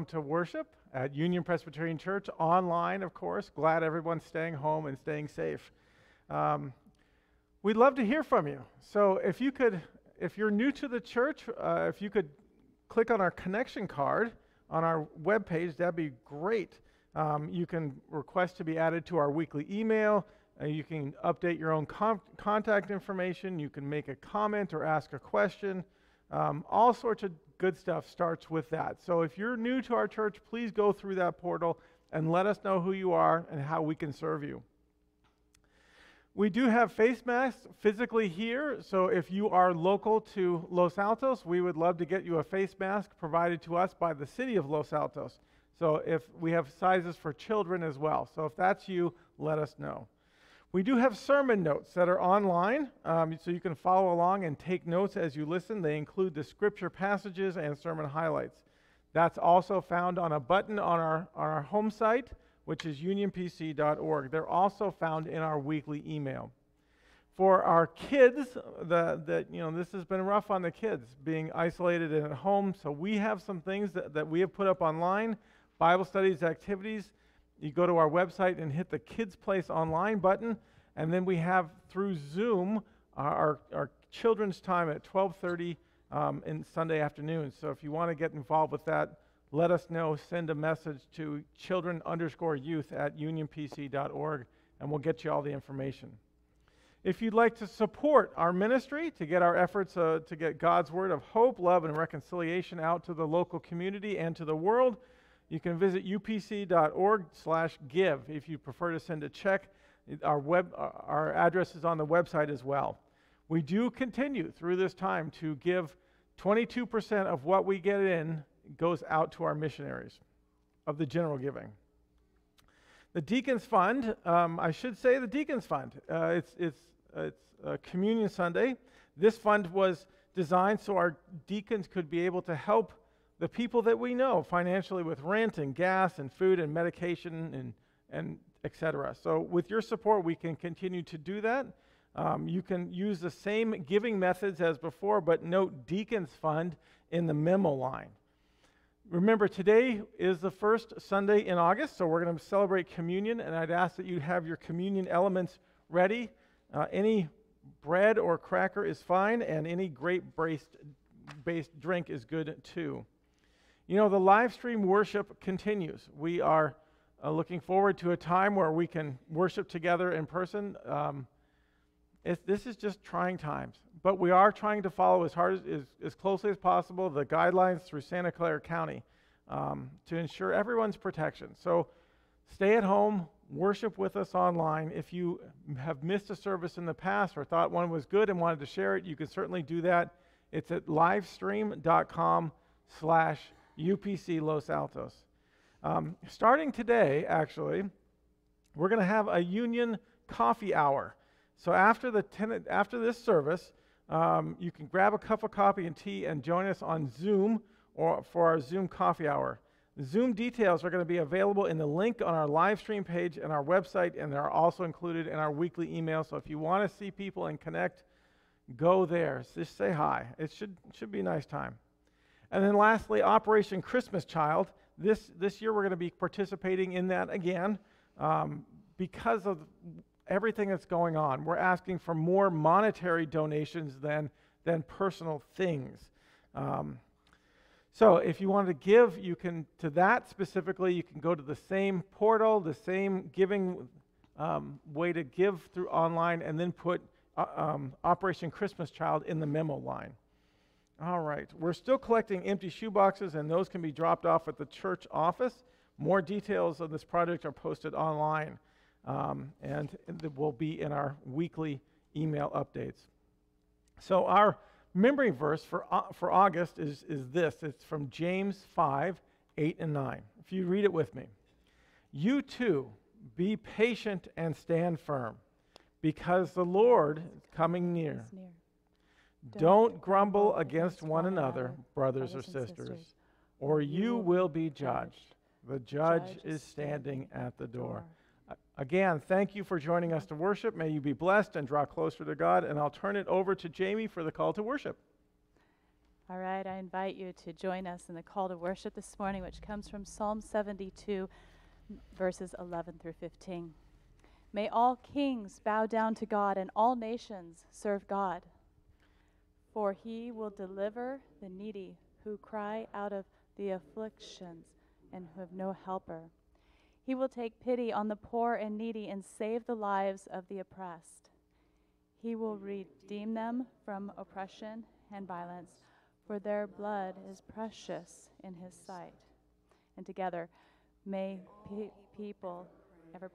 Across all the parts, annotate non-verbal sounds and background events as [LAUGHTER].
welcome to worship at Union Presbyterian Church, online, of course. Glad everyone's staying home and staying safe. Um, we'd love to hear from you. So if you could, if you're new to the church, uh, if you could click on our connection card on our webpage, that'd be great. Um, you can request to be added to our weekly email. Uh, you can update your own com- contact information. You can make a comment or ask a question. Um, all sorts of good stuff starts with that. So if you're new to our church, please go through that portal and let us know who you are and how we can serve you. We do have face masks physically here, so if you are local to Los Altos, we would love to get you a face mask provided to us by the city of Los Altos. So if we have sizes for children as well. So if that's you, let us know. We do have sermon notes that are online, um, so you can follow along and take notes as you listen. They include the scripture passages and sermon highlights. That's also found on a button on our, on our home site, which is unionpc.org. They're also found in our weekly email. For our kids, the, the, you know, this has been rough on the kids being isolated and at home, so we have some things that, that we have put up online Bible studies, activities you go to our website and hit the Kids Place Online button, and then we have through Zoom our, our children's time at 12:30 um, in Sunday afternoon. So if you want to get involved with that, let us know. Send a message to children underscore youth at unionpc.org, and we'll get you all the information. If you'd like to support our ministry to get our efforts uh, to get God's word of hope, love, and reconciliation out to the local community and to the world, you can visit upc.org/give if you prefer to send a check. Our web our address is on the website as well. We do continue through this time to give 22% of what we get in goes out to our missionaries of the general giving. The Deacons Fund, um, I should say the Deacons Fund. Uh, it's it's it's a Communion Sunday. This fund was designed so our deacons could be able to help the people that we know financially with rent and gas and food and medication and, and etc. So with your support, we can continue to do that. Um, you can use the same giving methods as before, but note Deacons Fund in the memo line. Remember, today is the first Sunday in August, so we're going to celebrate communion, and I'd ask that you have your communion elements ready. Uh, any bread or cracker is fine, and any grape based drink is good too. You know, the live stream worship continues. We are uh, looking forward to a time where we can worship together in person. Um, this is just trying times, but we are trying to follow as hard as, as, closely as possible the guidelines through Santa Clara County um, to ensure everyone's protection. So stay at home, worship with us online. If you have missed a service in the past or thought one was good and wanted to share it, you can certainly do that. It's at livestream.com slash UPC Los Altos. Um, starting today, actually, we're going to have a union coffee hour. So after, the ten, after this service, um, you can grab a cup of coffee and tea and join us on Zoom or for our Zoom coffee hour. Zoom details are going to be available in the link on our live stream page and our website, and they're also included in our weekly email. So if you want to see people and connect, go there. Just say hi. It should, should be a nice time. And then lastly, Operation Christmas Child. This, this year we're going to be participating in that again um, because of everything that's going on. We're asking for more monetary donations than, than personal things. Um, so if you want to give, you can, to that specifically, you can go to the same portal, the same giving um, way to give through online, and then put uh, um, Operation Christmas Child in the memo line. All right. We're still collecting empty shoeboxes, and those can be dropped off at the church office. More details of this project are posted online um, and it will be in our weekly email updates. So, our memory verse for, uh, for August is, is this it's from James 5 8 and 9. If you read it with me, you too be patient and stand firm, because the Lord is coming near. near. Don't, grumble against one another, brothers, or sisters, or you will be judged. The judge, judge is standing at the door. Again, thank you for joining us to worship. May you be blessed and draw closer to God. And I'll turn it over to Jamie for the call to worship. All right, I invite you to join us in the call to worship this morning, which comes from Psalm 72, verses 11 through 15. May all kings bow down to God and all nations serve God. For he will deliver the needy who cry out of the afflictions and who have no helper. He will take pity on the poor and needy and save the lives of the oppressed. He will redeem them from oppression and violence, for their blood is precious in his sight. And together, may pe- people ever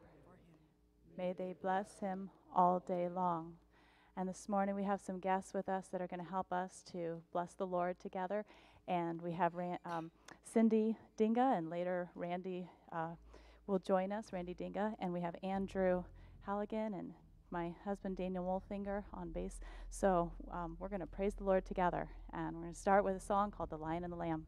may they bless him all day long. And this morning we have some guests with us that are going to help us to bless the Lord together. And we have Ran- um, Cindy Dinga and later Randy uh, will join us, Randy Dinga, and we have Andrew Halligan and my husband Daniel Wolfinger on bass. So um, we're going to praise the Lord together, and we're going to start with a song called "The Lion and the Lamb."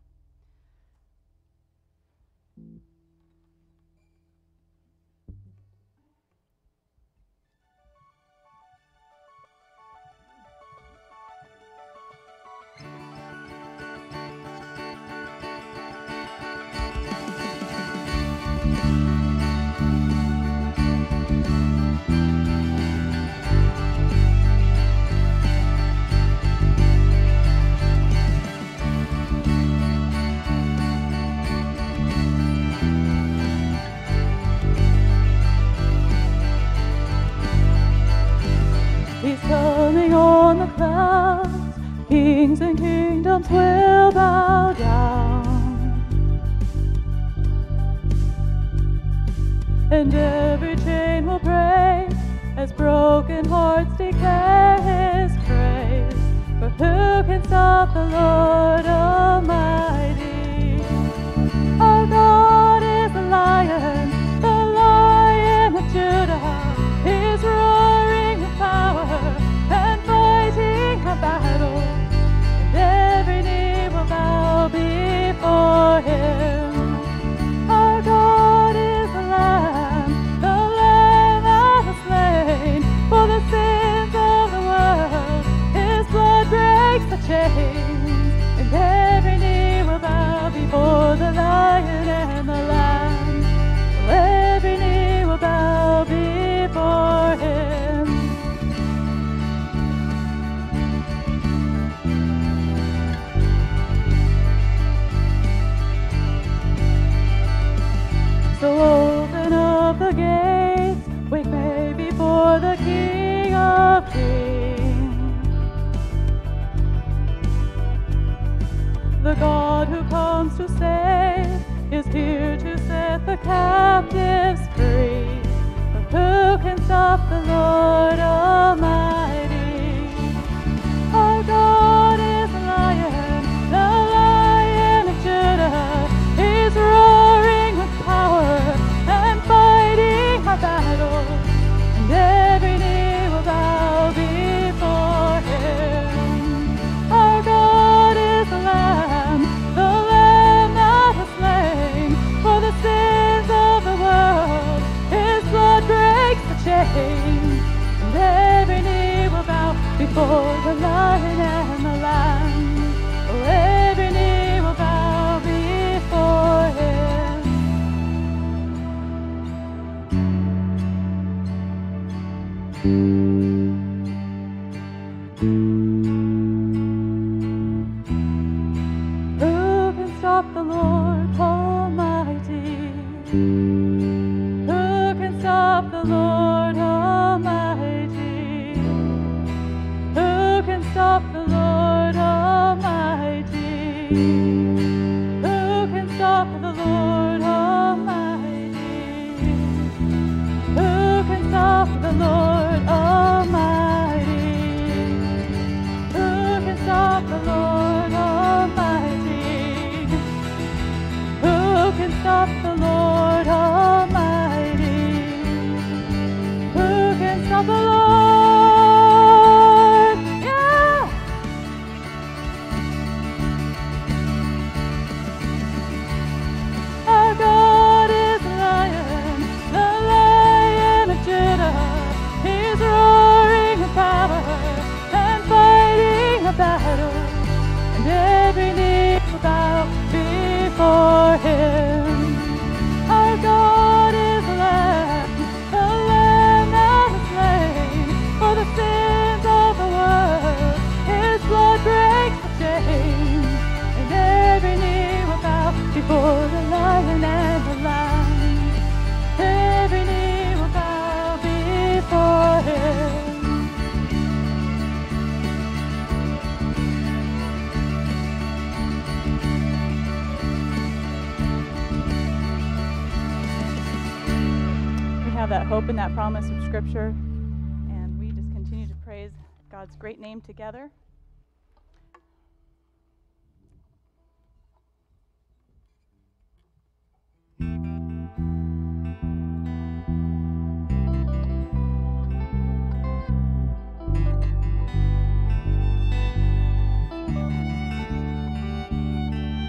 Hope in that promise of Scripture, and we just continue to praise God's great name together.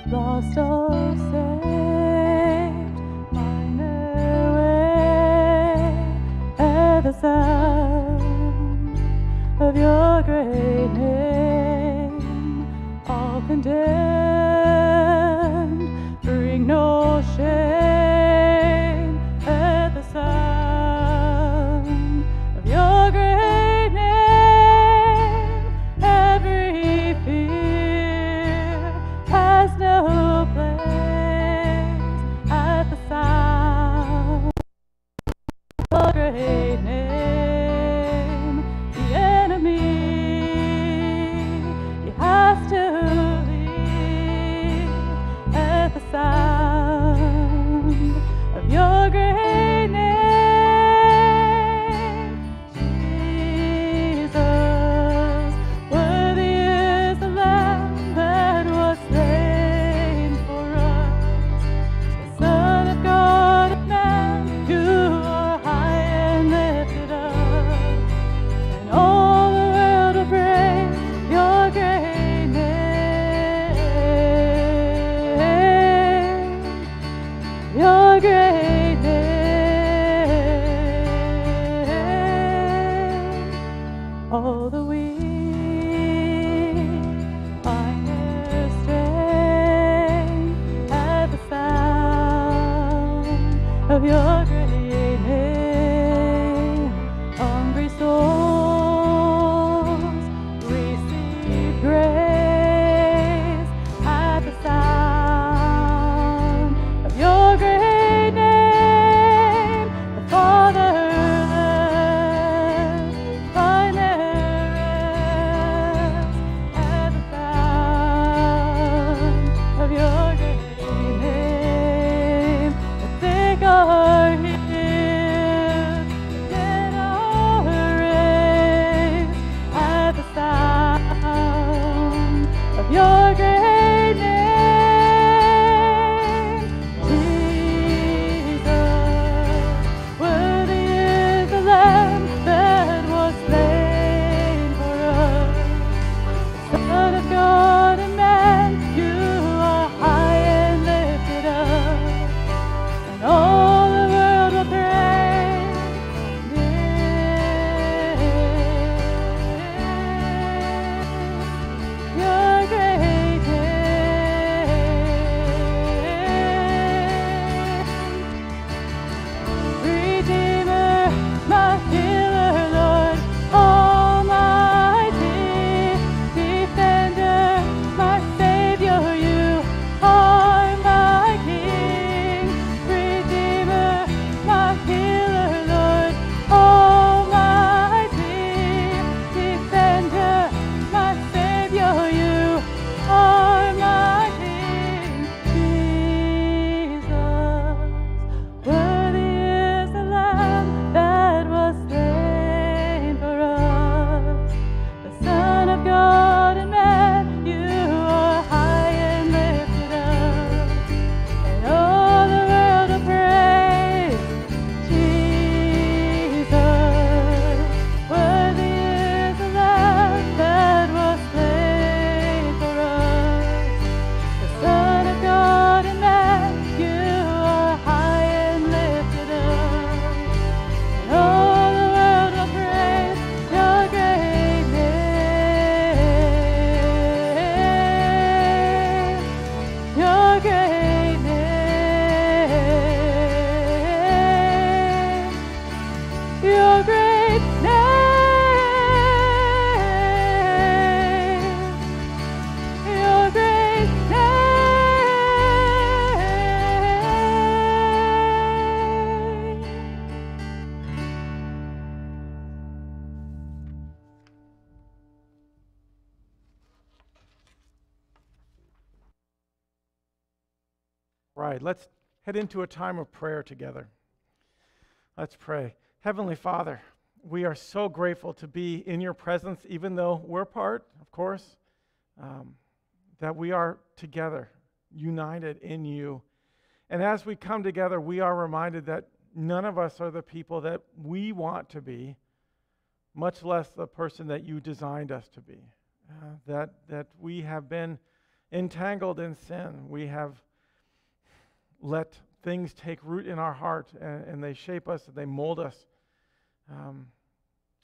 Lost or head into a time of prayer together. Let's pray. Heavenly Father, we are so grateful to be in your presence, even though we're apart, of course, um, that we are together, united in you. And as we come together, we are reminded that none of us are the people that we want to be, much less the person that you designed us to be. Uh, that, that we have been entangled in sin. We have let things take root in our heart and, and they shape us and they mold us um,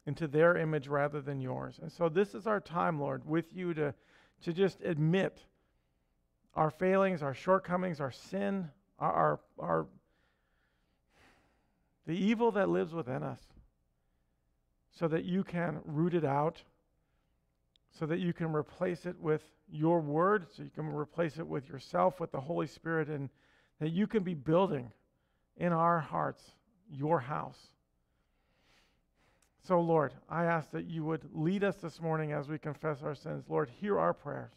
into their image rather than yours. And so this is our time, Lord, with you to, to just admit our failings, our shortcomings, our sin, our, our, our the evil that lives within us, so that you can root it out, so that you can replace it with your word, so you can replace it with yourself, with the Holy Spirit, and that you can be building in our hearts your house. So, Lord, I ask that you would lead us this morning as we confess our sins. Lord, hear our prayers.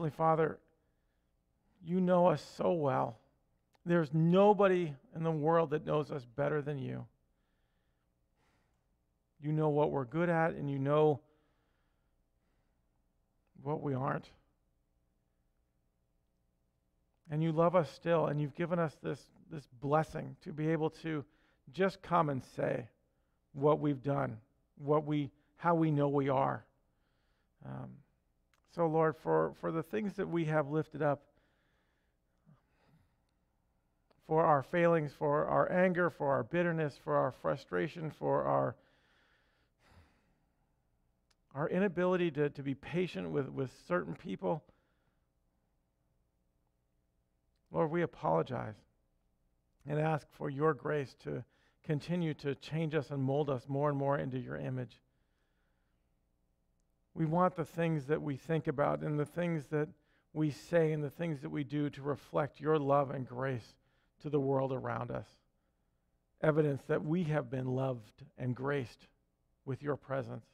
Heavenly Father, you know us so well. There's nobody in the world that knows us better than you. You know what we're good at, and you know what we aren't. And you love us still, and you've given us this, this blessing to be able to just come and say what we've done, what we, how we know we are. Um, so, Lord, for, for the things that we have lifted up, for our failings, for our anger, for our bitterness, for our frustration, for our our inability to, to be patient with, with certain people. Lord, we apologize and ask for your grace to continue to change us and mold us more and more into your image. We want the things that we think about and the things that we say and the things that we do to reflect your love and grace to the world around us. Evidence that we have been loved and graced with your presence.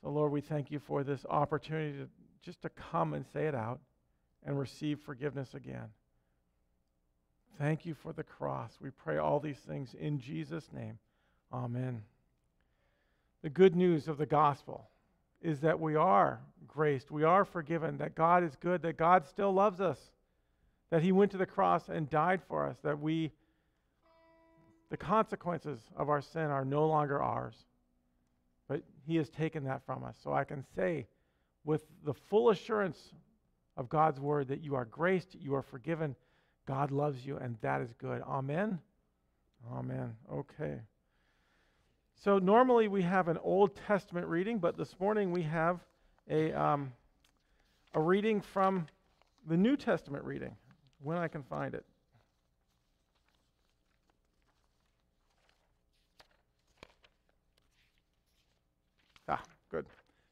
So, Lord, we thank you for this opportunity to just to come and say it out and receive forgiveness again. Thank you for the cross. We pray all these things in Jesus' name. Amen. The good news of the gospel is that we are graced, we are forgiven, that God is good, that God still loves us, that He went to the cross and died for us, that we, the consequences of our sin are no longer ours, but He has taken that from us. So I can say with the full assurance of God's word that you are graced, you are forgiven, God loves you, and that is good. Amen. Amen. Okay. So normally we have an Old Testament reading, but this morning we have a, um, a reading from the New Testament reading, when I can find it. Ah, good.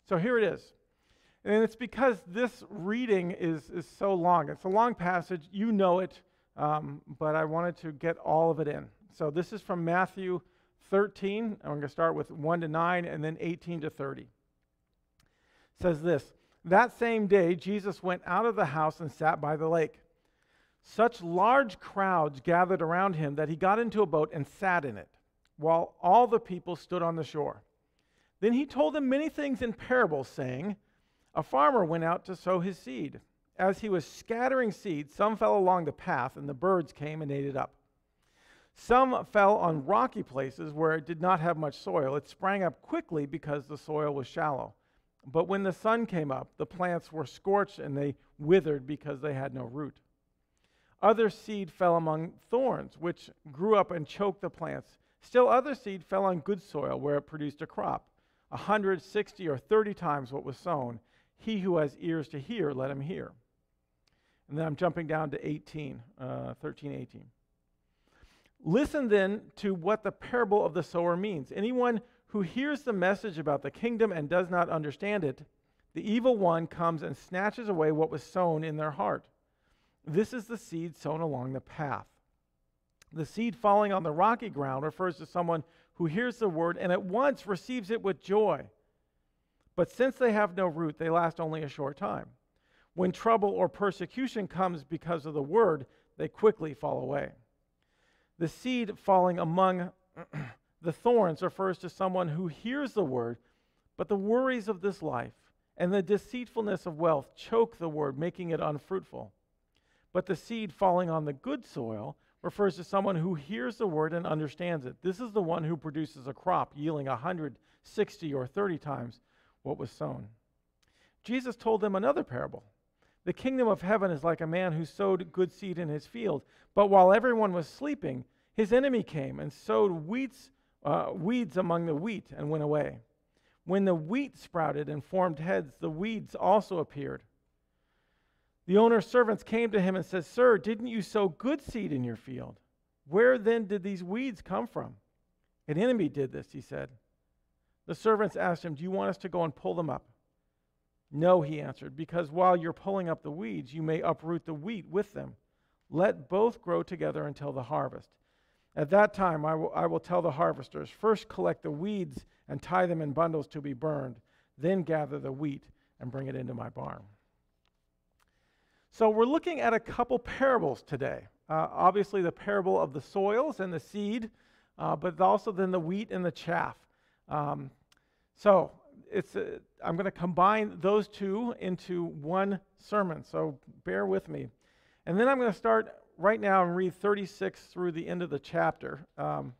So here it is. And it's because this reading is, is so long. It's a long passage. You know it, um, but I wanted to get all of it in. So this is from Matthew 13. I'm going to start with 1 to 9 and then 18 to 30. It says this That same day, Jesus went out of the house and sat by the lake. Such large crowds gathered around him that he got into a boat and sat in it, while all the people stood on the shore. Then he told them many things in parables, saying, A farmer went out to sow his seed. As he was scattering seed, some fell along the path, and the birds came and ate it up. Some fell on rocky places where it did not have much soil. It sprang up quickly because the soil was shallow. But when the sun came up, the plants were scorched and they withered because they had no root. Other seed fell among thorns, which grew up and choked the plants. Still, other seed fell on good soil where it produced a crop, a hundred, sixty, or thirty times what was sown. He who has ears to hear, let him hear. And then I'm jumping down to 18, uh, 13, 18. Listen then to what the parable of the sower means. Anyone who hears the message about the kingdom and does not understand it, the evil one comes and snatches away what was sown in their heart. This is the seed sown along the path. The seed falling on the rocky ground refers to someone who hears the word and at once receives it with joy. But since they have no root, they last only a short time. When trouble or persecution comes because of the word, they quickly fall away. The seed falling among [CLEARS THROAT] the thorns refers to someone who hears the word, but the worries of this life and the deceitfulness of wealth choke the word, making it unfruitful. But the seed falling on the good soil refers to someone who hears the word and understands it. This is the one who produces a crop yielding a hundred, sixty, or 30 times what was sown. Jesus told them another parable. The kingdom of heaven is like a man who sowed good seed in his field, but while everyone was sleeping, his enemy came and sowed weeds, uh, weeds among the wheat and went away. When the wheat sprouted and formed heads, the weeds also appeared. The owner's servants came to him and said, Sir, didn't you sow good seed in your field? Where then did these weeds come from? An enemy did this, he said. The servants asked him, Do you want us to go and pull them up? No, he answered, because while you're pulling up the weeds, you may uproot the wheat with them. Let both grow together until the harvest. At that time, I will, I will tell the harvesters first collect the weeds and tie them in bundles to be burned, then gather the wheat and bring it into my barn. So, we're looking at a couple parables today. Uh, obviously, the parable of the soils and the seed, uh, but also then the wheat and the chaff. Um, so, it's a, I'm going to combine those two into one sermon. So bear with me. And then I'm going to start right now and read 36 through the end of the chapter, um,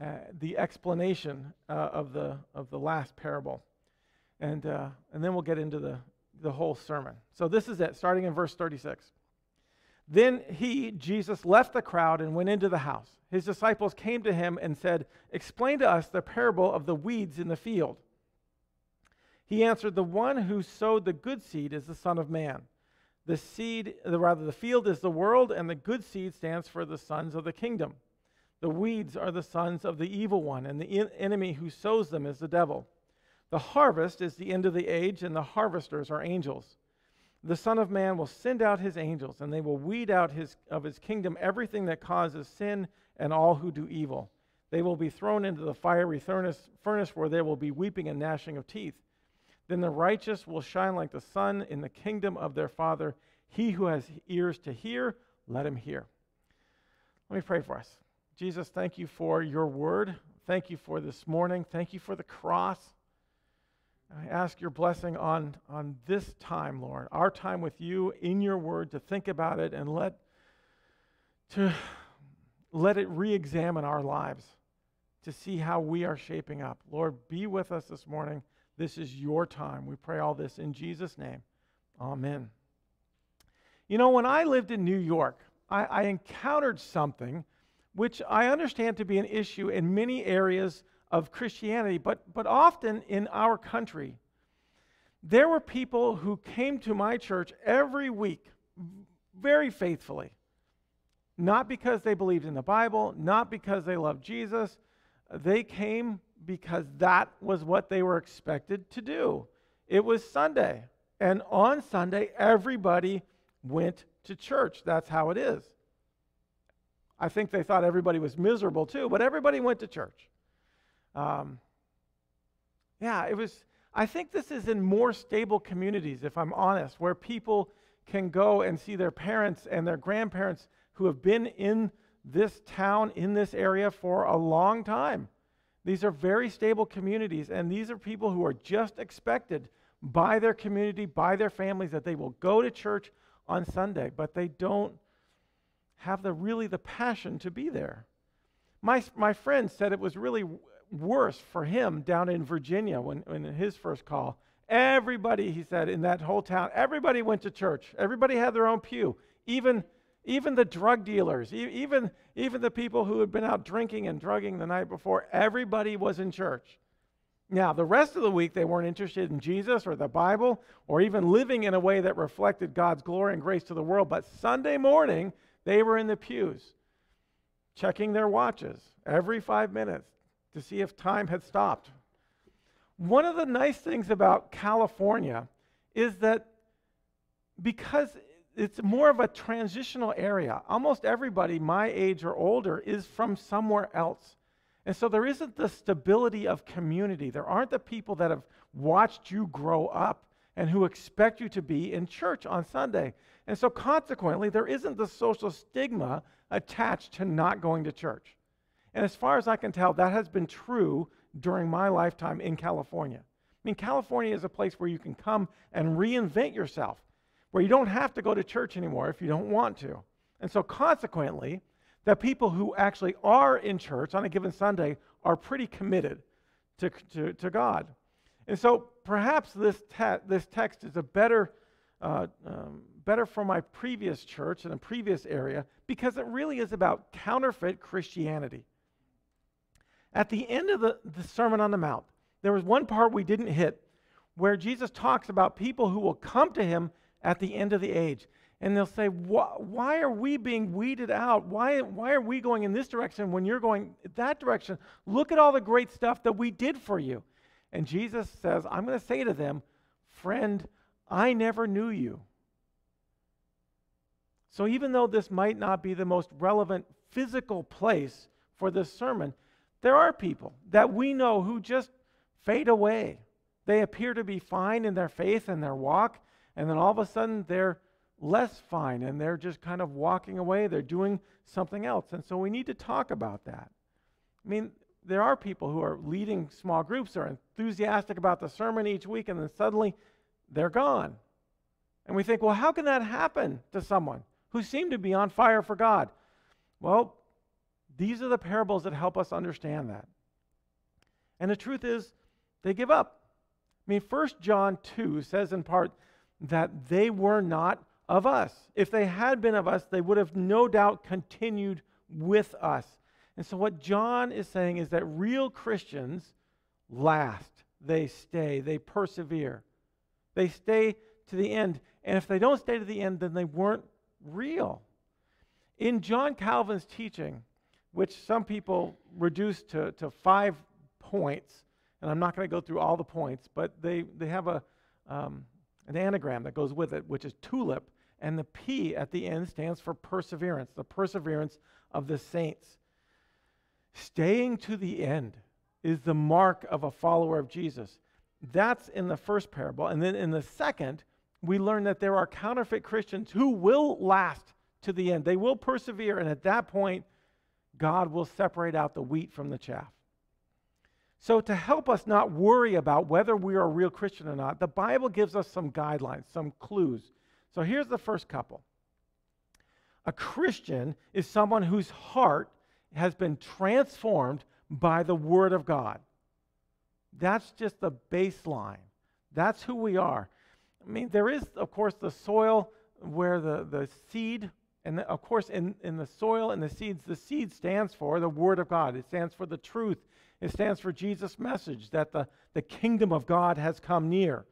uh, the explanation uh, of, the, of the last parable. And, uh, and then we'll get into the, the whole sermon. So this is it, starting in verse 36. Then he, Jesus, left the crowd and went into the house. His disciples came to him and said, Explain to us the parable of the weeds in the field. He answered, The one who sowed the good seed is the Son of Man. The seed, the, rather, the field is the world, and the good seed stands for the sons of the kingdom. The weeds are the sons of the evil one, and the enemy who sows them is the devil. The harvest is the end of the age, and the harvesters are angels. The Son of Man will send out his angels, and they will weed out his, of his kingdom everything that causes sin and all who do evil. They will be thrown into the fiery furnace, furnace where there will be weeping and gnashing of teeth. Then the righteous will shine like the sun in the kingdom of their Father. He who has ears to hear, let him hear. Let me pray for us. Jesus, thank you for your word. Thank you for this morning. Thank you for the cross. I ask your blessing on, on this time, Lord, our time with you in your word to think about it and let, to let it re examine our lives to see how we are shaping up. Lord, be with us this morning. This is your time. We pray all this in Jesus' name. Amen. You know, when I lived in New York, I, I encountered something which I understand to be an issue in many areas of Christianity, but, but often in our country. There were people who came to my church every week very faithfully, not because they believed in the Bible, not because they loved Jesus. They came because that was what they were expected to do. It was Sunday. And on Sunday, everybody went to church. That's how it is. I think they thought everybody was miserable too, but everybody went to church. Um, yeah, it was. I think this is in more stable communities, if I'm honest, where people can go and see their parents and their grandparents who have been in this town, in this area for a long time. These are very stable communities, and these are people who are just expected by their community, by their families, that they will go to church on Sunday, but they don't have the really the passion to be there. My, my friend said it was really worse for him down in Virginia when, when his first call. Everybody, he said, in that whole town, everybody went to church. Everybody had their own pew. Even even the drug dealers, even, even the people who had been out drinking and drugging the night before, everybody was in church. Now, the rest of the week, they weren't interested in Jesus or the Bible or even living in a way that reflected God's glory and grace to the world. But Sunday morning, they were in the pews. checking their watches every five minutes to see if time had stopped. One of the nice things about California is that because it's more of a transitional area, almost everybody my age or older is from somewhere else. And so there isn't the stability of community. There aren't the people that have watched you grow up and who expect you to be in church on Sunday. And so consequently, there isn't the social stigma attached to not going to church. And as far as I can tell, that has been true during my lifetime in California. I mean, California is a place where you can come and reinvent yourself, where you don't have to go to church anymore if you don't want to. And so, consequently, the people who actually are in church on a given Sunday are pretty committed to, to, to God. And so, perhaps this, te- this text is a better, uh, um, better for my previous church and a previous area because it really is about counterfeit Christianity. At the end of the, the Sermon on the Mount, there was one part we didn't hit where Jesus talks about people who will come to him at the end of the age. And they'll say, Why are we being weeded out? Why, why are we going in this direction when you're going that direction? Look at all the great stuff that we did for you. And Jesus says, I'm going to say to them, Friend, I never knew you. So even though this might not be the most relevant physical place for this sermon, there are people that we know who just fade away. They appear to be fine in their faith and their walk, and then all of a sudden they're less fine and they're just kind of walking away. They're doing something else. And so we need to talk about that. I mean, there are people who are leading small groups, are enthusiastic about the sermon each week, and then suddenly they're gone. And we think, well, how can that happen to someone who seemed to be on fire for God? Well, these are the parables that help us understand that. And the truth is, they give up. I mean, 1 John 2 says in part that they were not of us. If they had been of us, they would have no doubt continued with us. And so, what John is saying is that real Christians last, they stay, they persevere, they stay to the end. And if they don't stay to the end, then they weren't real. In John Calvin's teaching, which some people reduce to, to five points. And I'm not going to go through all the points, but they, they have a, um, an anagram that goes with it, which is tulip. And the P at the end stands for perseverance, the perseverance of the saints. Staying to the end is the mark of a follower of Jesus. That's in the first parable. And then in the second, we learn that there are counterfeit Christians who will last to the end. They will persevere. And at that point, God will separate out the wheat from the chaff. So, to help us not worry about whether we are a real Christian or not, the Bible gives us some guidelines, some clues. So, here's the first couple A Christian is someone whose heart has been transformed by the Word of God. That's just the baseline. That's who we are. I mean, there is, of course, the soil where the, the seed and of course, in, in the soil and the seeds, the seed stands for the Word of God. It stands for the truth. It stands for Jesus' message that the, the kingdom of God has come near.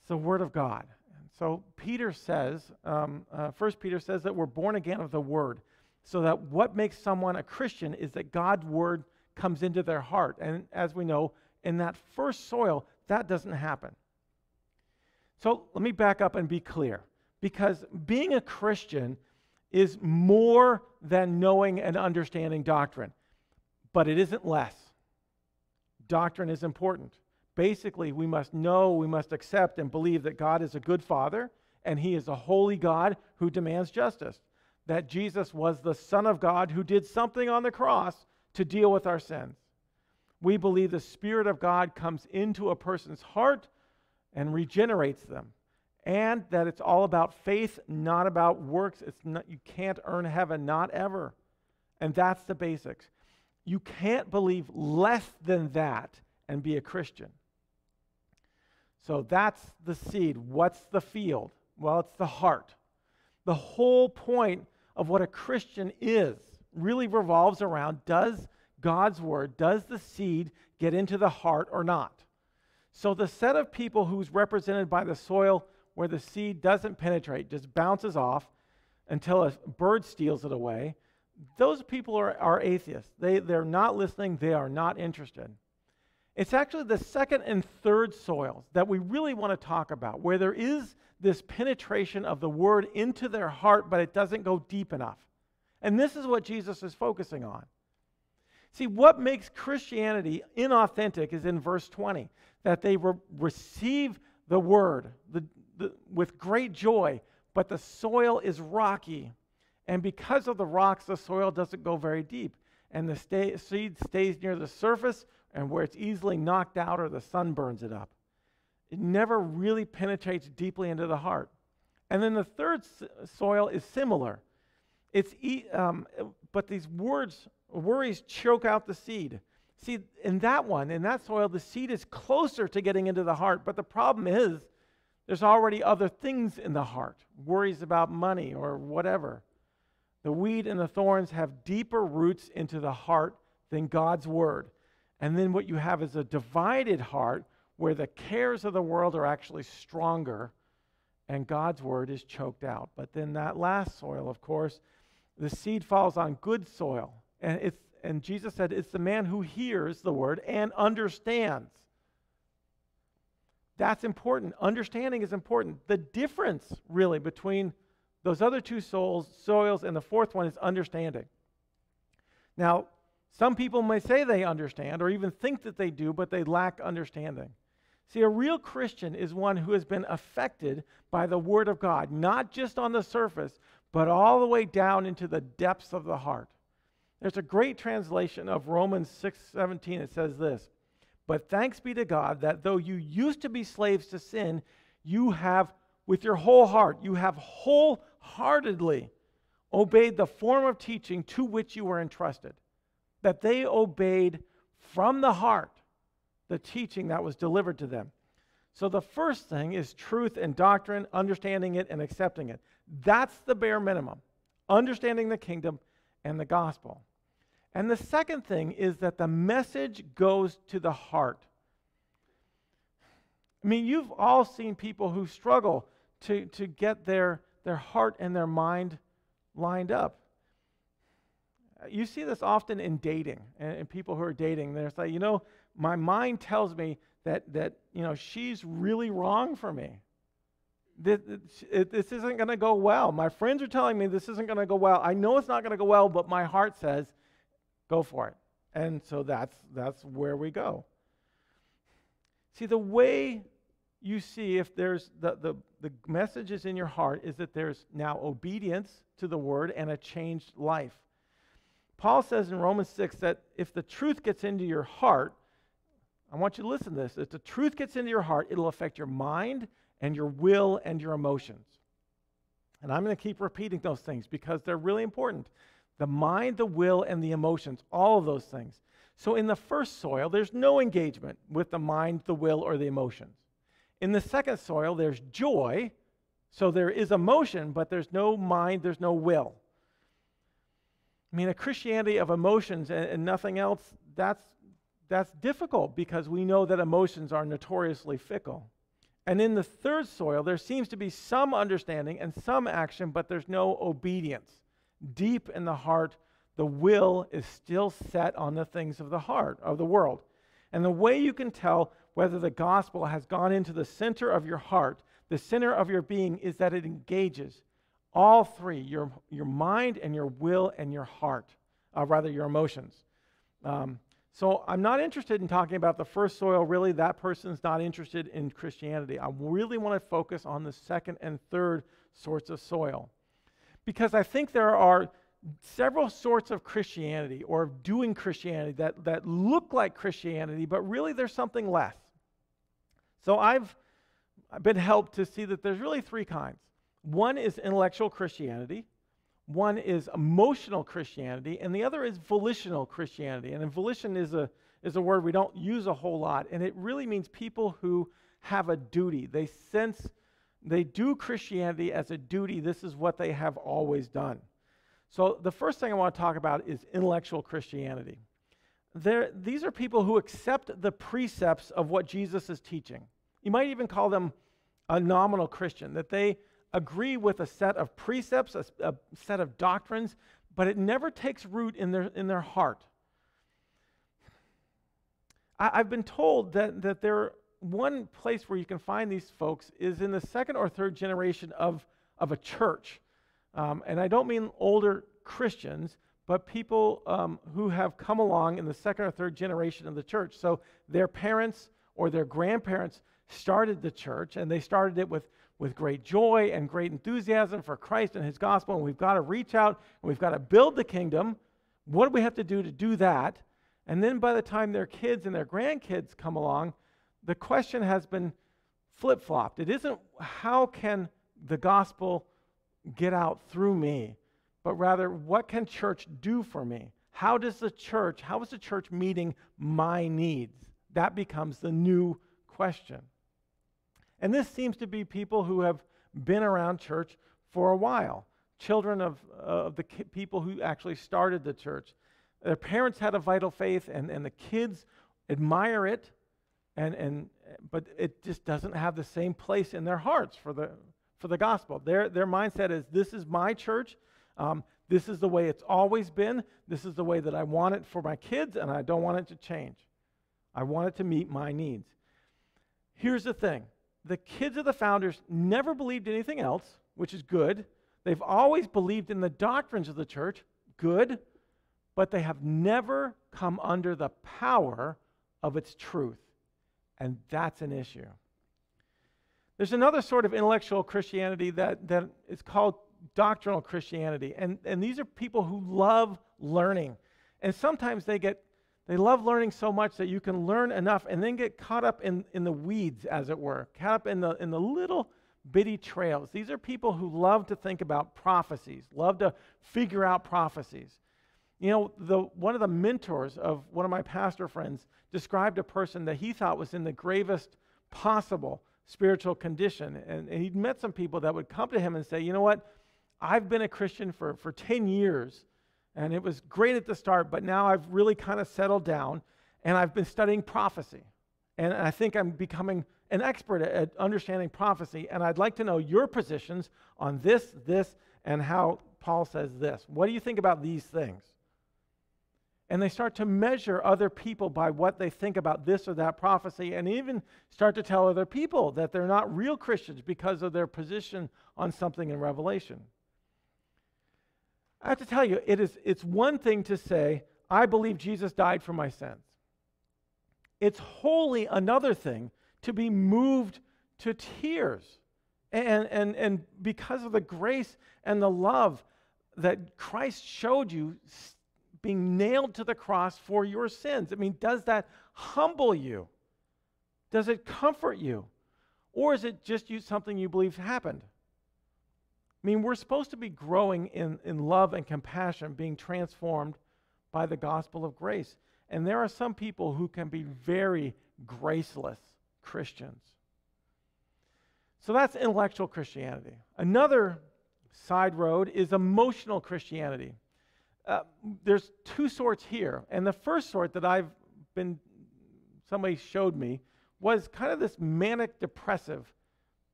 It's the Word of God. And so Peter says, um, uh, First Peter says that we're born again of the Word. So that what makes someone a Christian is that God's Word comes into their heart. And as we know, in that first soil, that doesn't happen. So let me back up and be clear because being a Christian is more than knowing and understanding doctrine, but it isn't less. Doctrine is important. Basically, we must know, we must accept and believe that God is a good Father and He is a holy God who demands justice. That Jesus was the Son of God who did something on the cross to deal with our sins. We believe the Spirit of God comes into a person's heart and regenerates them and that it's all about faith, not about works. It's not, you can't earn heaven, not ever. And that's the basics. You can't believe less than that and be a Christian. So that's the seed. What's the field? Well, it's the heart. The whole point of what a Christian is really revolves around does God's word, does the seed get into the heart or not? So the set of people who's represented by the soil where the seed doesn't penetrate, just bounces off until a bird steals it away. Those people are, are atheists. They, they're not listening, they are not interested. It's actually the second and third soils that we really want to talk about, where there is this penetration of the word into their heart, but it doesn't go deep enough. And this is what Jesus is focusing on. See, what makes Christianity inauthentic is in verse 20 that they re- receive the word the, the, with great joy, but the soil is rocky. And because of the rocks, the soil doesn't go very deep. And the seed stays near the surface and where it's easily knocked out or the sun burns it up. It never really penetrates deeply into the heart. And then the third soil is similar. It's e- um, but these words worries choke out the seed. See, in that one, in that soil, the seed is closer to getting into the heart, but the problem is there's already other things in the heart, worries about money or whatever. The weed and the thorns have deeper roots into the heart than God's word. And then what you have is a divided heart where the cares of the world are actually stronger and God's word is choked out. But then that last soil, of course, the seed falls on good soil. And, it's, and Jesus said, it's the man who hears the word and understands. That's important. Understanding is important. The difference, really, between those other two souls, soils and the fourth one is understanding. Now, some people may say they understand or even think that they do, but they lack understanding. See, a real Christian is one who has been affected by the Word of God, not just on the surface, but all the way down into the depths of the heart. There's a great translation of Romans 6:17. It says this: "But thanks be to God that though you used to be slaves to sin, you have with your whole heart, you have wholeheartedly obeyed the form of teaching to which you were entrusted." That they obeyed from the heart the teaching that was delivered to them. So the first thing is truth and doctrine, understanding it and accepting it. That's the bare minimum. Understanding the kingdom and the gospel. And the second thing is that the message goes to the heart. I mean, you've all seen people who struggle to, to get their, their heart and their mind lined up. You see this often in dating and, and people who are dating. They're like, you know, my mind tells me that, that you know, she's really wrong for me. This, this isn't going to go well. My friends are telling me this isn't going to go well. I know it's not going to go well, but my heart says, go for it. And so that's, that's where we go. See, the way you see if there's the, the, the message is in your heart is that there's now obedience to the word and a changed life. Paul says in Romans 6 that if the truth gets into your heart, I want you to listen to this. If the truth gets into your heart, it'll affect your mind and your will and your emotions. And I'm going to keep repeating those things because they're really important. The mind, the will, and the emotions, all of those things. So in the first soil, there's no engagement with the mind, the will, or the emotions. In the second soil, there's joy. So there is emotion, but there's no mind, there's no will. I mean, a Christianity of emotions and, and nothing else, that's that's difficult because we know that emotions are notoriously fickle. And in the third soil, there seems to be some understanding and some action, but there's no obedience. Deep in the heart, the will is still set on the things of the heart, of the world. And the way you can tell whether the gospel has gone into the center of your heart, the center of your being, is that it engages all three your, your mind and your will and your heart, uh, rather, your emotions. Um, so I'm not interested in talking about the first soil. Really, that person's not interested in Christianity. I really want to focus on the second and third sorts of soil. Because I think there are several sorts of Christianity or of doing Christianity that, that look like Christianity, but really there's something less. So I've, been helped to see that there's really three kinds. One is intellectual Christianity, one is emotional Christianity, and the other is volitional Christianity. And volition is a, is a word we don't use a whole lot, and it really means people who have a duty. They sense, they do Christianity as a duty. This is what they have always done. So, the first thing I want to talk about is intellectual Christianity. There, these are people who accept the precepts of what Jesus is teaching. You might even call them a nominal Christian, that they agree with a set of precepts, a, a set of doctrines, but it never takes root in their, in their heart. I, have been told that, that there one place where you can find these folks is in the second or third generation of, of a church. Um, and I don't mean older Christians, but people um, who have come along in the second or third generation of the church. So their parents or their grandparents started the church, and they started it with, with great joy and great enthusiasm for Christ and his gospel. And we've got to reach out and we've got to build the kingdom. What do we have to do to do that? And then by the time their kids and their grandkids come along, the question has been flip flopped. It isn't how can the gospel get out through me, but rather what can church do for me? How does the church, how is the church meeting my needs? That becomes the new question. And this seems to be people who have been around church for a while, children of, uh, of the ki- people who actually started the church. Their parents had a vital faith, and, and the kids admire it, and, and, but it just doesn't have the same place in their hearts for the, for the gospel. Their, their mindset is this is my church. Um, this is the way it's always been. This is the way that I want it for my kids, and I don't want it to change. I want it to meet my needs. Here's the thing the kids of the founders never believed anything else, which is good. They've always believed in the doctrines of the church, good, but they have never come under the power of its truth. And that's an issue. There's another sort of intellectual Christianity that, that is called doctrinal Christianity. And, and these are people who love learning. And sometimes they get they love learning so much that you can learn enough and then get caught up in, in the weeds, as it were, caught up in the, in the little bitty trails. These are people who love to think about prophecies, love to figure out prophecies. You know, the, one of the mentors of one of my pastor friends described a person that he thought was in the gravest possible spiritual condition. And, and he'd met some people that would come to him and say, you know what? I've been a Christian for, for 10 years, and it was great at the start, but now I've really kind of settled down, and I've been studying prophecy. And I think I'm becoming an expert at, understanding prophecy, and I'd like to know your positions on this, this, and how Paul says this. What do you think about these things? and they start to measure other people by what they think about this or that prophecy, and even start to tell other people that they're not real Christians because of their position on something in Revelation. I have to tell you, it is, it's one thing to say, I believe Jesus died for my sins. It's wholly another thing to be moved to tears. And, and, and because of the grace and the love that Christ showed you, being nailed to the cross for your sins. I mean, does that humble you? Does it comfort you? Or is it just you, something you believe happened? I mean, we're supposed to be growing in, in love and compassion, being transformed by the gospel of grace. And there are some people who can be very graceless Christians. So that's intellectual Christianity. Another side road is emotional Christianity. Uh, there's two sorts here. And the first sort that I've been, somebody showed me, was kind of this manic depressive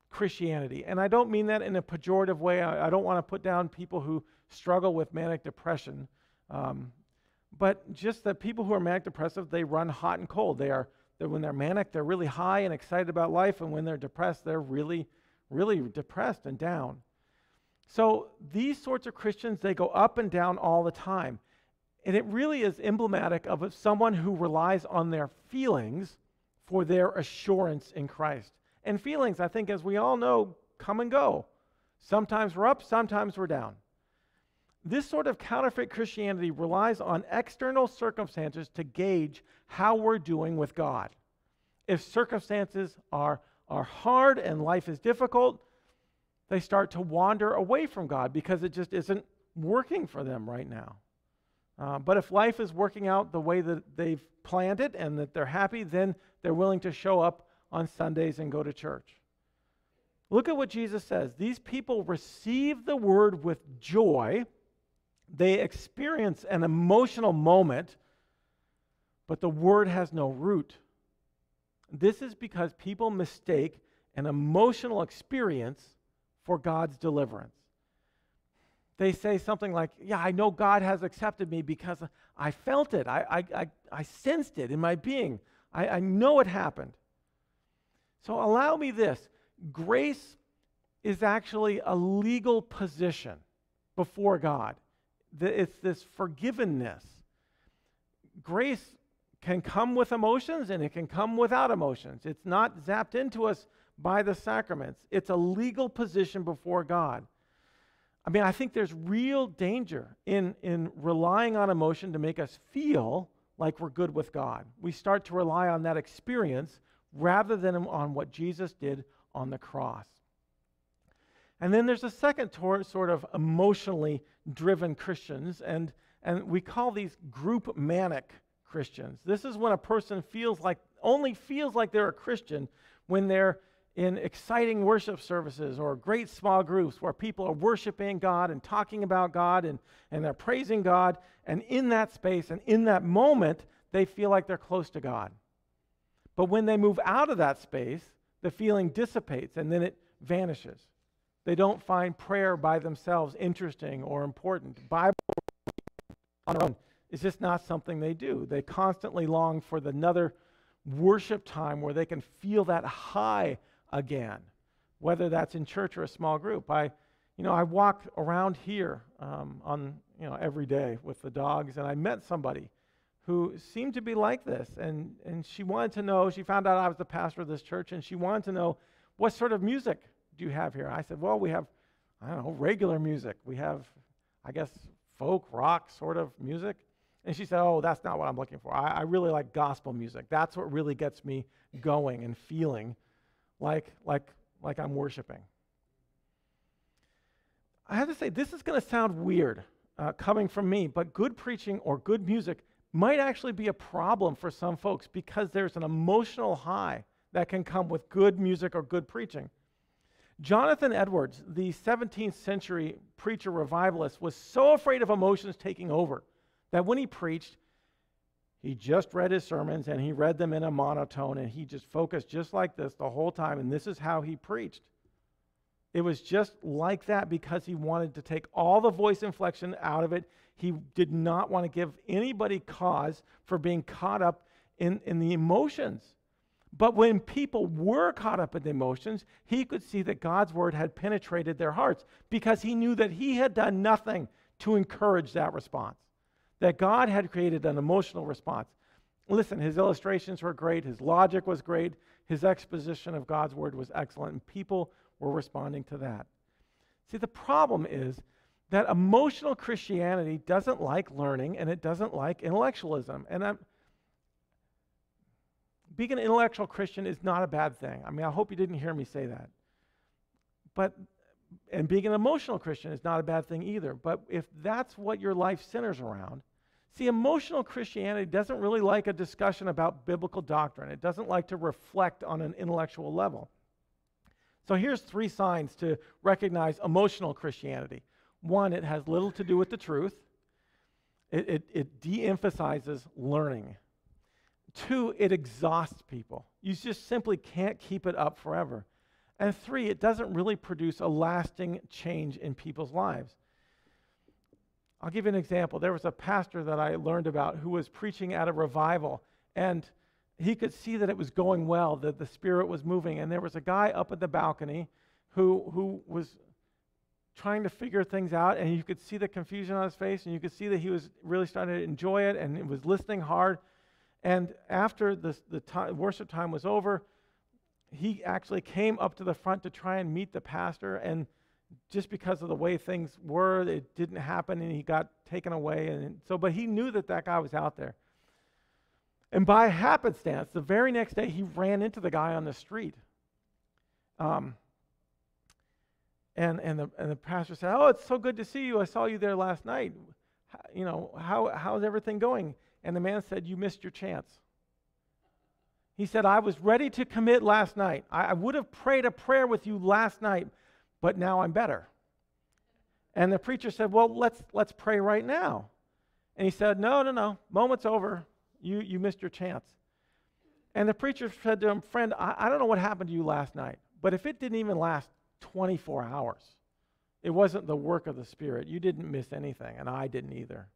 Christianity. And I don't mean that in a pejorative way. I, I don't want to put down people who struggle with manic depression. Um, but just that people who are manic depressive, they run hot and cold. They are, when they're manic, they're really high and excited about life. And when they're depressed, they're really, really depressed and down. So these sorts of Christians, they go up and down all the time. And it really is emblematic of someone who relies on their feelings for their assurance in Christ. And feelings, I think, as we all know, come and go. Sometimes we're up, sometimes we're down. This sort of counterfeit Christianity relies on external circumstances to gauge how we're doing with God. If circumstances are, are hard and life is difficult, they start to wander away from God because it just isn't working for them right now. Uh, but if life is working out the way that they've planned it and that they're happy, then they're willing to show up on Sundays and go to church. Look at what Jesus says. These people receive the word with joy. They experience an emotional moment, but the word has no root. This is because people mistake an emotional experience for God's deliverance. they say something like, Yeah, I know God has accepted me because I felt it. I, I, I, I sensed it in my being. I, I know it happened. So allow me this grace is actually a legal position before God, it's this forgiveness. Grace can come with emotions and it can come without emotions. It's not zapped into us by the sacraments, it's a legal position before God. I mean, I think there's real danger in, in relying on emotion to make us feel like we're good with God. We start to rely on that experience rather than on what Jesus did on the cross. And then there's a second tor- sort of emotionally driven Christians, and, and we call these group manic Christians. This is when a person feels like, only feels like they're a Christian when they're in exciting worship services or great small groups where people are worshiping God and talking about God and, and they're praising God. And in that space and in that moment, they feel like they're close to God. But when they move out of that space, the feeling dissipates and then it vanishes. They don't find prayer by themselves interesting or important. Bible on their own is just not something they do. They constantly long for another worship time where they can feel that high again, whether that's in church or a small group. I, you know, I walk around here um, on, you know, every day with the dogs, and I met somebody who seemed to be like this, and and she wanted to know. She found out I was the pastor of this church, and she wanted to know what sort of music do you have here. I said, well, we have, I don't know, regular music. We have, I guess, folk rock sort of music. And she said, Oh, that's not what I'm looking for. I, I, really like gospel music. That's what really gets me going and feeling like, like, like I'm worshiping. I have to say, this is going to sound weird uh, coming from me, but good preaching or good music might actually be a problem for some folks because there's an emotional high that can come with good music or good preaching. Jonathan Edwards, the 17th century preacher revivalist, was so afraid of emotions taking over that when he preached, he just read his sermons and he read them in a monotone and he just focused just like this the whole time. And this is how he preached. It was just like that because he wanted to take all the voice inflection out of it. He did not want to give anybody cause for being caught up in, in the emotions. But when people were caught up in the emotions, he could see that God's word had penetrated their hearts because he knew that he had done nothing to encourage that response that God had created an emotional response. Listen, his illustrations were great, his logic was great, his exposition of God's word was excellent, and people were responding to that. See, the problem is that emotional Christianity doesn't like learning and it doesn't like intellectualism. And I'm, being an intellectual Christian is not a bad thing. I mean, I hope you didn't hear me say that. But and being an emotional Christian is not a bad thing either. But if that's what your life centers around, See, emotional Christianity doesn't really like a discussion about biblical doctrine, it doesn't like to reflect on an intellectual level. So here's three signs to recognize emotional Christianity. One, it has little to do with the truth. It, it, it de emphasizes learning. Two, it exhausts people. You just simply can't keep it up forever. And three, it doesn't really produce a lasting change in people's lives. I'll give you an example. There was a pastor that I learned about who was preaching at a revival, and he could see that it was going well, that the Spirit was moving. And there was a guy up at the balcony who, who was trying to figure things out, and you could see the confusion on his face, and you could see that he was really starting to enjoy it and was listening hard. And after the, the time, worship time was over, he actually came up to the front to try and meet the pastor, and just because of the way things were, it didn't happen and he got taken away. And so, but he knew that that guy was out there. And by happenstance, the very next day, he ran into the guy on the street. Um, and, and, the, and the pastor said, Oh, it's so good to see you. I saw you there last night. How, you know, how, how's everything going? And the man said, You missed your chance. He said, I was ready to commit last night. I, I would have prayed a prayer with you last night, but now I'm better. And the preacher said, Well, let's, let's pray right now. And he said, No, no, no, moment's over. You, you missed your chance. And the preacher said to him, Friend, I, I don't know what happened to you last night, but if it didn't even last 24 hours, It wasn't the work of the Spirit. You didn't miss anything, and I didn't either.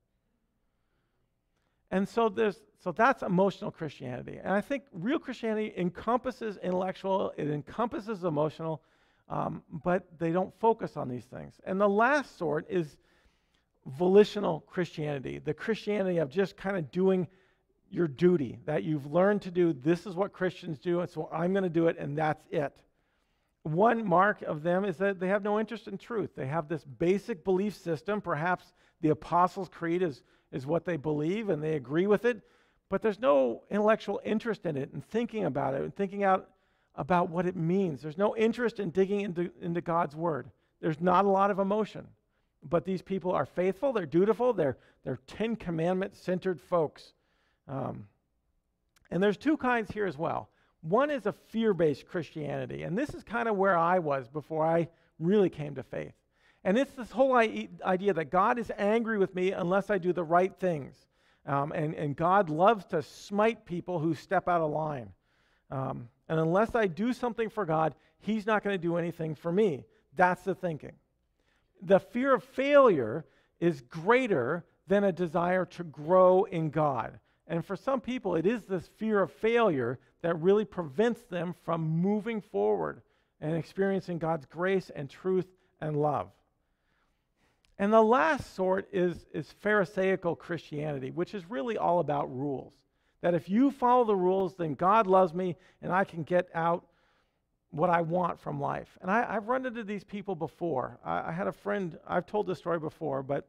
And so there's so that's emotional Christianity. And I think real Christianity encompasses intellectual, it encompasses emotional, um, but they don't focus on these things. And the last sort is volitional Christianity, the Christianity of just kind of doing your duty that you've learned to do. This is what Christians do, and so I'm going to do it, and that's it. One mark of them is that they have no interest in truth. They have this basic belief system. Perhaps the Apostles' Creed is is what they believe and they agree with it, but there's no intellectual interest in it and thinking about it and thinking out about what it means. There's no interest in digging into, into God's word. There's not a lot of emotion. But these people are faithful, they're dutiful, they're, they're Ten Commandment centered folks. Um, and there's two kinds here as well. One is a fear based Christianity, and this is kind of where I was before I really came to faith. And it's this whole idea that God is angry with me unless I do the right things. Um, and, and God loves to smite people who step out of line. Um, and unless I do something for God, He's not going to do anything for me. That's the thinking. The fear of failure is greater than a desire to grow in God. And for some people, it is this fear of failure that really prevents them from moving forward and experiencing God's grace and truth and love. And the last sort is, is Pharisaical Christianity, which is really all about rules. That if you follow the rules, then God loves me and I can get out what I want from life. And I, have run into these people before. I, I, had a friend, I've told this story before, but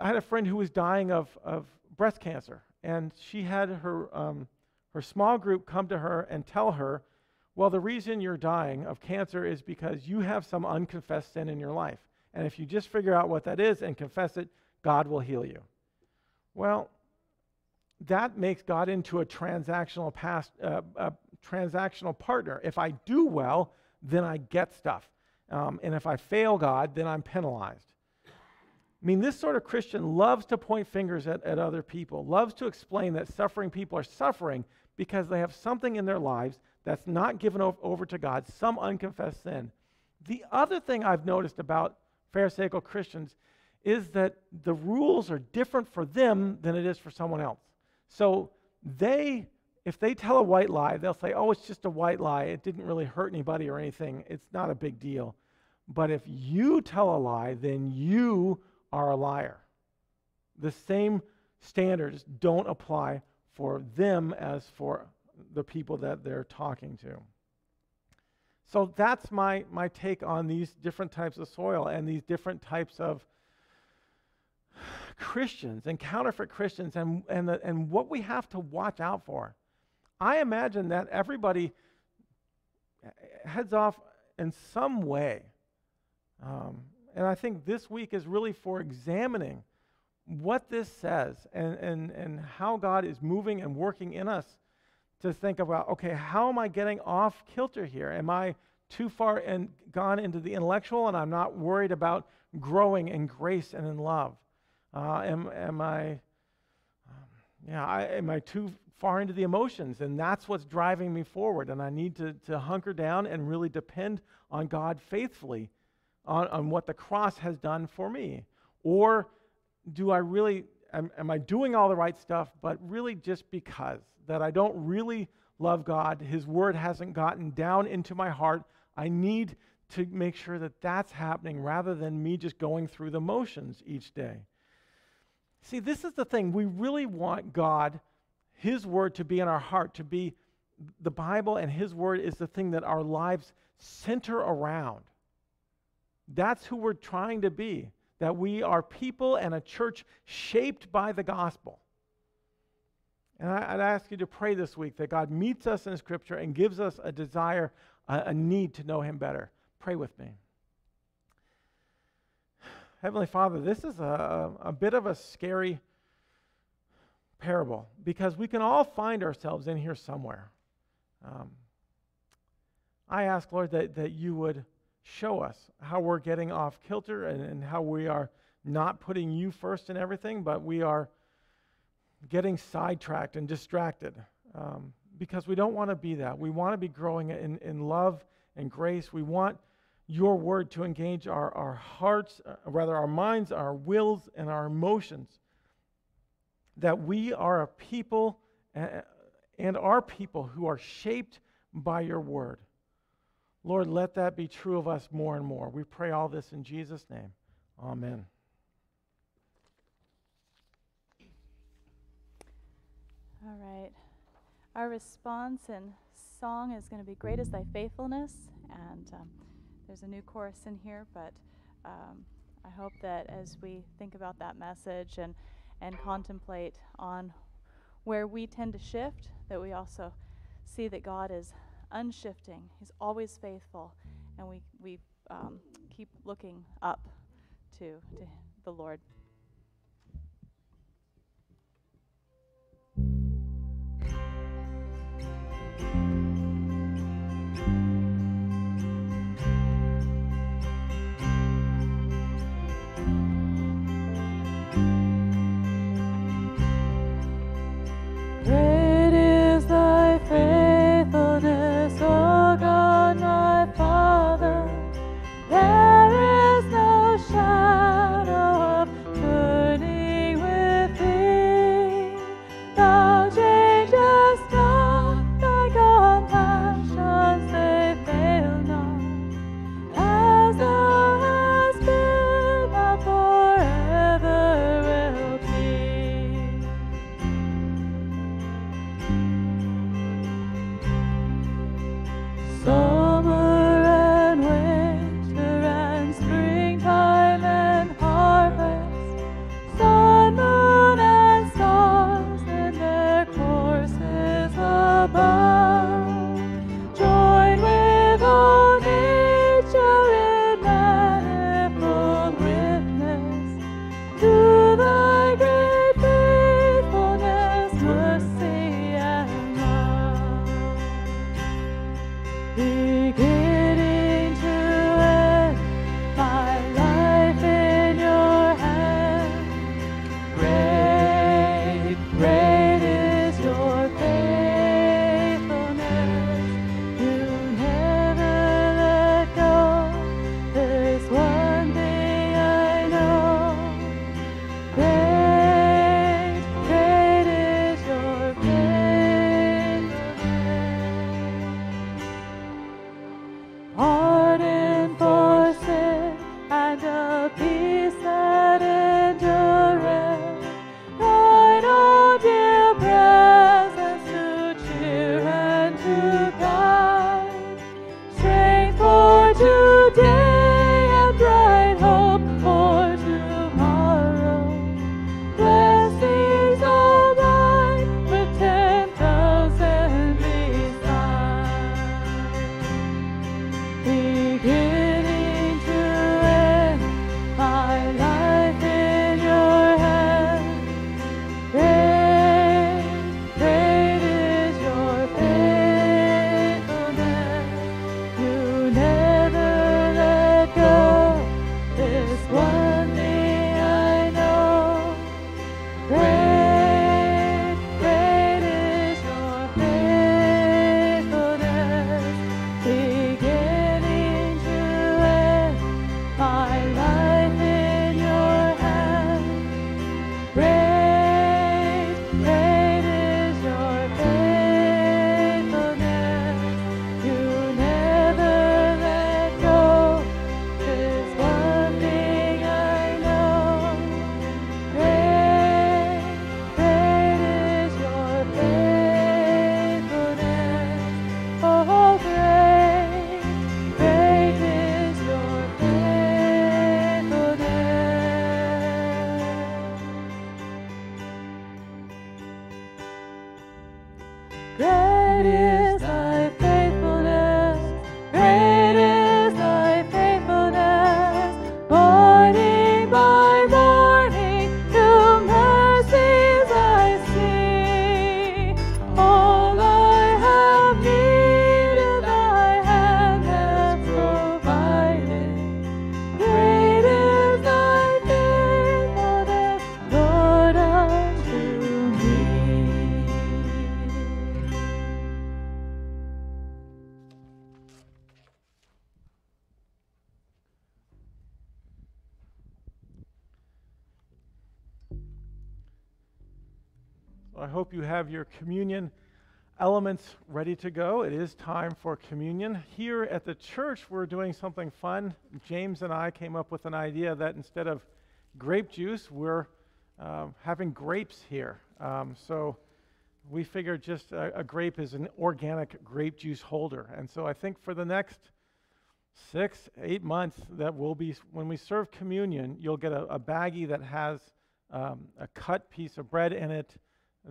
I had a friend who was dying of, of breast cancer. And she had her, um, her small group come to her and tell her, well, the reason you're dying of cancer is because you have some unconfessed sin in your life. And if you just figure out what that is and confess it, God will heal you. Well, that makes God into a transactional past, uh, a transactional partner. If I do well, then I get stuff. Um, and if I fail God, then I'm penalized. I mean, this sort of Christian loves to point fingers at, at other people, loves to explain that suffering people are suffering because they have something in their lives that's not given over to God, some unconfessed sin. The other thing I've noticed about Pharisaical Christians is that the rules are different for them than it is for someone else. So they, if they tell a white lie, they'll say, oh, it's just a white lie. It didn't really hurt anybody or anything. It's not a big deal. But if you tell a lie, then you are a liar. The same standards don't apply for them as for the people that they're talking to. So that's my, my take on these different types of soil and these different types of Christians and counterfeit Christians and, and, the, and what we have to watch out for. I imagine that everybody heads off in some way. Um, and I think this week is really for examining what this says and, and, and how God is moving and working in us to think about okay, how am I getting off kilter here? Am I too far and gone into the intellectual and I'm not worried about growing in grace and in love? Uh, am, am I, um, yeah, I, am I too far into the emotions? And that's what's driving me forward. And I need to, to hunker down and really depend on God faithfully on, on what the cross has done for me. Or do I really, am, am I doing all the right stuff, but really just because? that I don't really love God. His word hasn't gotten down into my heart. I need to make sure that that's happening rather than me just going through the motions each day. See, this is the thing. We really want God, His word, to be in our heart, to be the Bible and His word is the thing that our lives center around. That's who we're trying to be. That we are people and a church shaped by the gospel. And I, would ask you to pray this week that God meets us in Scripture and gives us a desire, a, a need to know Him better. Pray with me. Heavenly Father, this is a, a bit of a scary parable because we can all find ourselves in here somewhere. Um, I ask, Lord, that, that you would show us how we're getting off kilter and, and how we are not putting you first in everything, but we are getting sidetracked and distracted um, because we don't want to be that. We want to be growing in, in love and grace. We want your word to engage our, our hearts, uh, rather, our minds, our wills, and our emotions. That we are a people and our people who are shaped by your word. Lord, let that be true of us more and more. We pray all this in Jesus' name. Amen. All right. Our response and song is going to be Great is Thy Faithfulness. And um, there's a new chorus in here, but um, I hope that as we think about that message and, and contemplate on where we tend to shift, that we also see that God is unshifting. He's always faithful, and we, we um, keep looking up to, to the Lord. Communion elements ready to go. It is time for communion. Here at the church, we're doing something fun. James and I came up with an idea that instead of grape juice, we're um, having grapes here. Um, so we figured just a, a grape is an organic grape juice holder. And so I think for the next six, eight months that will be, when we serve communion, you'll get a, a baggie that has um, a cut piece of bread in it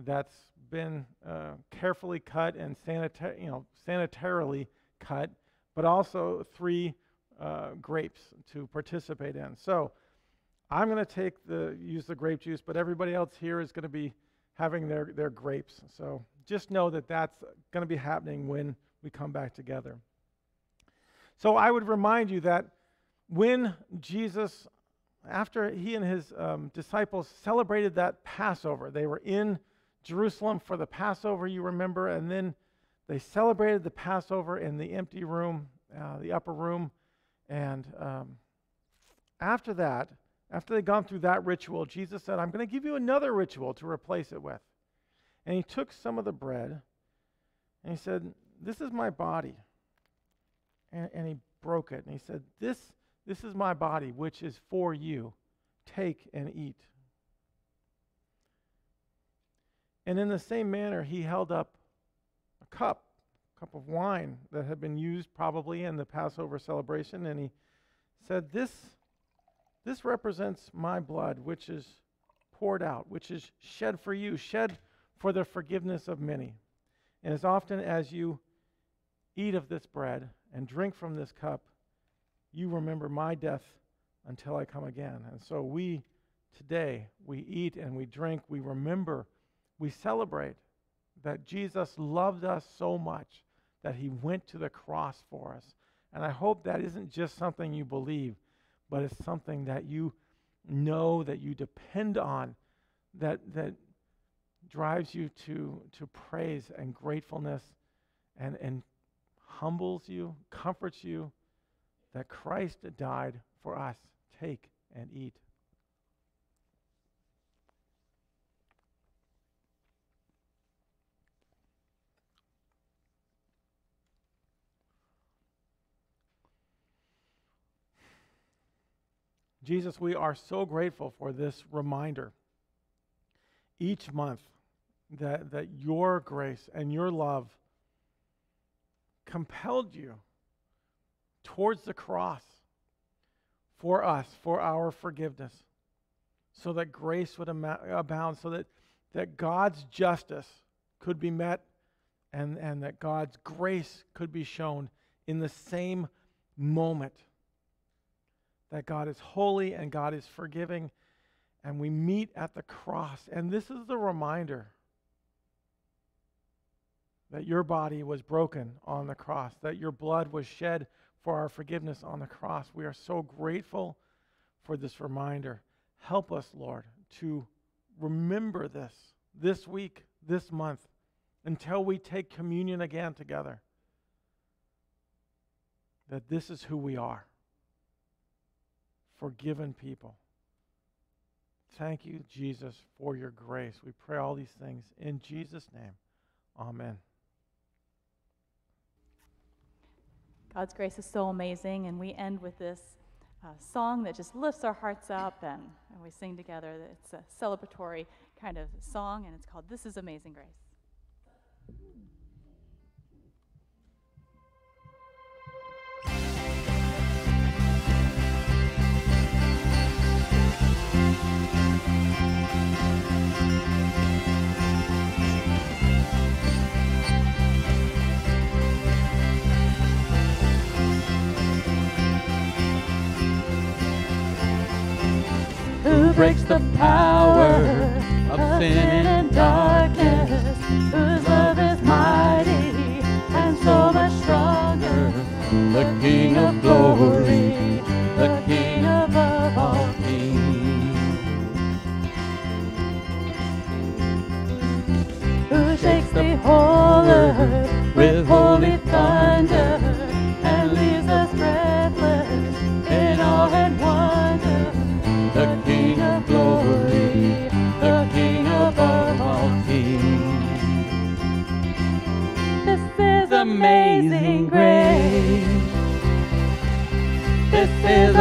that's been uh, carefully cut and sanita- you know, sanitarily cut, but also three uh, grapes to participate in. So I'm going to take the use the grape juice, but everybody else here is going to be having their, their grapes. So just know that that's going to be happening when we come back together. So I would remind you that when Jesus, after he and his um, disciples celebrated that Passover, they were in Jerusalem for the Passover, you remember, and then they celebrated the Passover in the empty room, uh, the upper room. And um, after that, after they'd gone through that ritual, Jesus said, I'm going to give you another ritual to replace it with. And he took some of the bread and he said, This is my body. And, and he broke it. And he said, this, this is my body, which is for you. Take and eat. And in the same manner, he held up a cup, a cup of wine that had been used probably in the Passover celebration. And he said, This this represents my blood, which is poured out, which is shed for you, shed for the forgiveness of many. And as often as you eat of this bread and drink from this cup, you remember my death until I come again. And so we today, we eat and we drink, we remember, we celebrate that Jesus loved us so much that he went to the cross for us. And I hope that isn't just something you believe, but it's something that you know that you depend on that that drives you to to praise and gratefulness and and humbles you comforts you that Christ died for us take and eat Jesus, we are so grateful for this reminder each month that, that your grace and your love compelled you towards the cross for us, for our forgiveness, so that grace would abound, so that, that God's justice could be met and, and that God's grace could be shown in the same moment that God is holy and God is forgiving, and we meet at the cross. And this is the reminder that your body was broken on the cross, that your blood was shed for our forgiveness on the cross. We are so grateful for this reminder. Help us, Lord, to remember this this week, this month, until we take communion again together. That this is who we are forgiven people. Thank you, Jesus, for your grace. We pray all these things in Jesus' name. Amen. God's grace is so amazing, and we end with this uh, song that just lifts our hearts up, and, and we sing together. It's a celebratory kind of song, and it's called This is Amazing Grace. Breaks the power of sin and darkness? Whose love is mighty and so much stronger? The King of glory, the King above all kings. Who shakes the whole earth with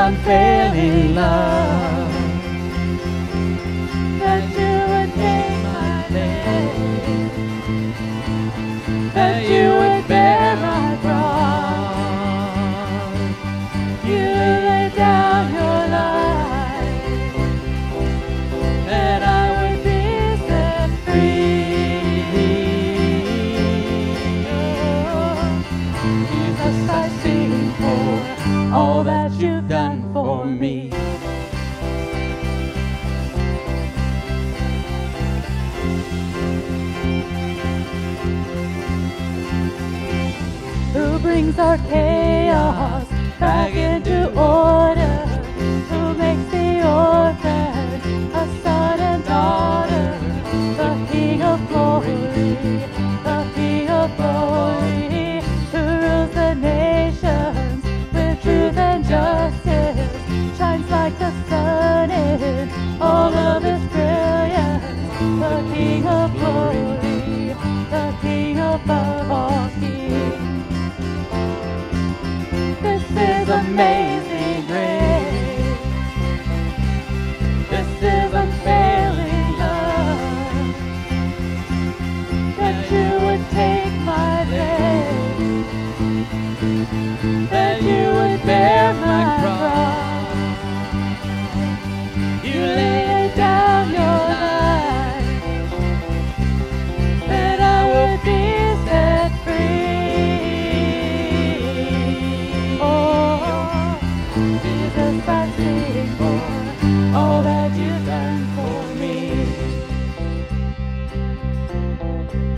unfailing love. our chaos back into order.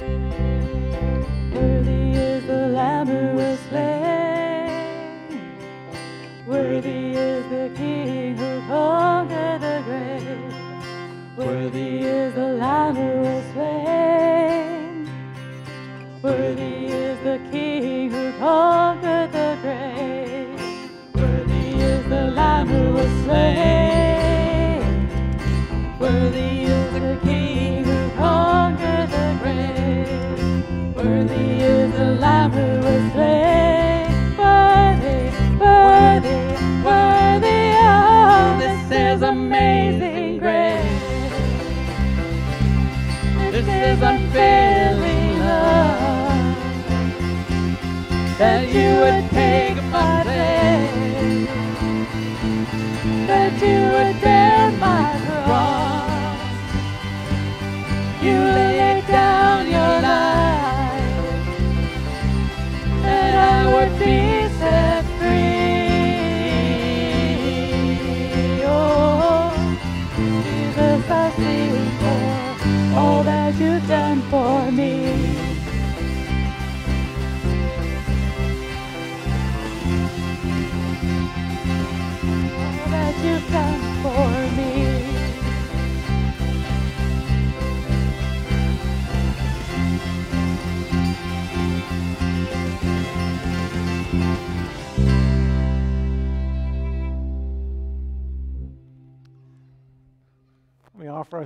Bye.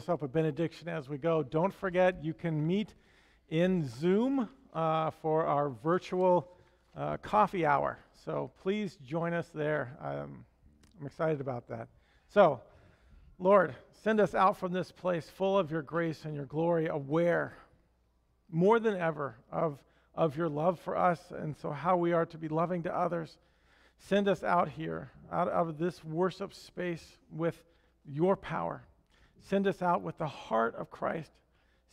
up a benediction as we go. Don't forget, you can meet in Zoom uh, for our virtual uh, coffee hour. So please join us there. Um, I'm excited about that. So, Lord, send us out from this place full of your grace and your glory, aware more than ever of, of your love for us and so how we are to be loving to others. Send us out here, out of this worship space with your power. Send us out with the heart of Christ.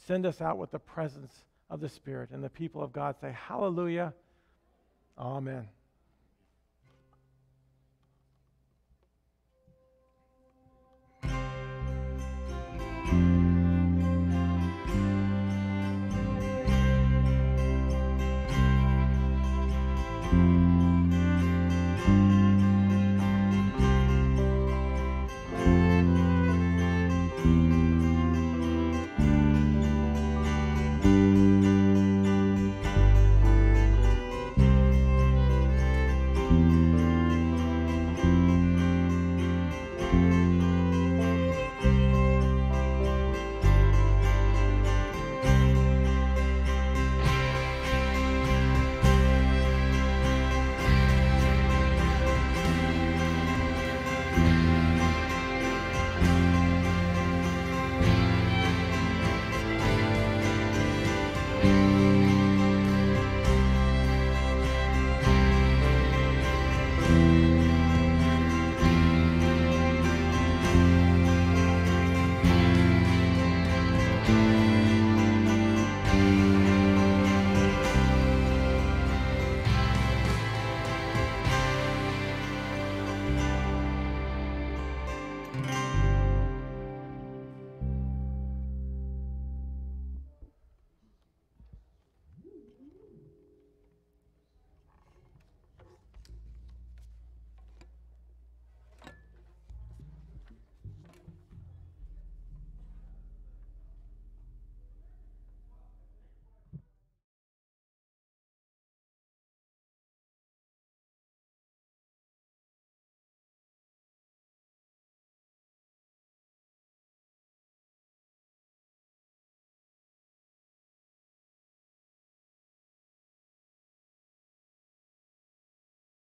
Send us out with the presence of the Spirit. And the people of God say, Hallelujah. Amen.